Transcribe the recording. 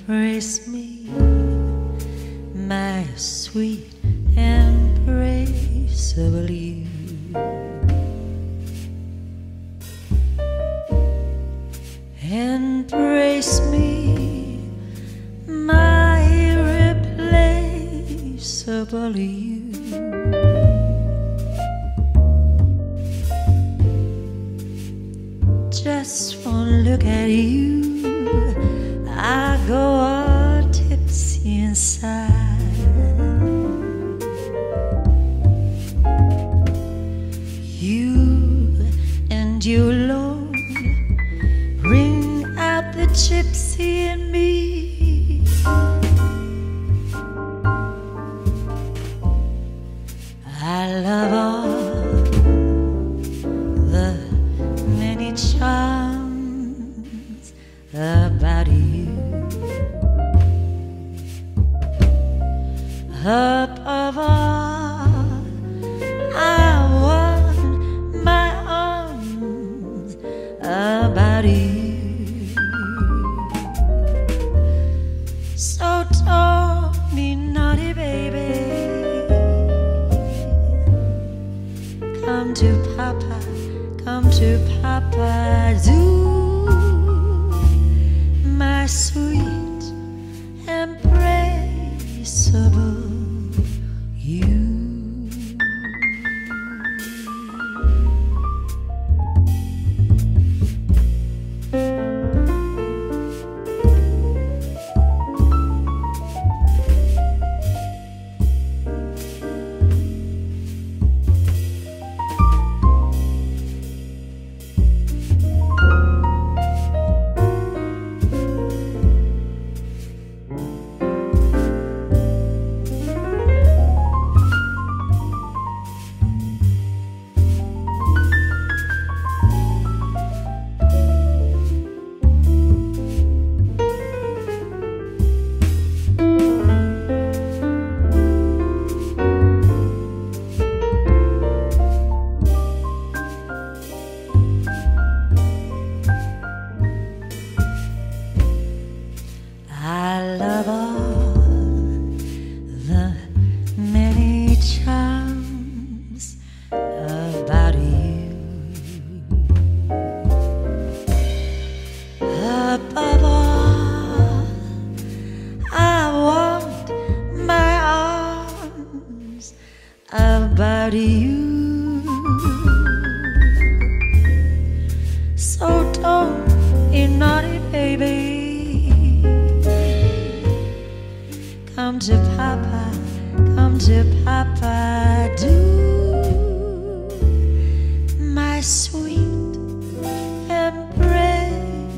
embrace me, my sweet embraceable you. Embrace me, my irreplaceable you. Just one look at you, gypsy in me. I love all the many charms about you. Above all, I want my arms about you. Come to Papa, come to Papa, do my sweet embraceable you. So don't be naughty, baby. Come to Papa, come to Papa, do my sweet embrace.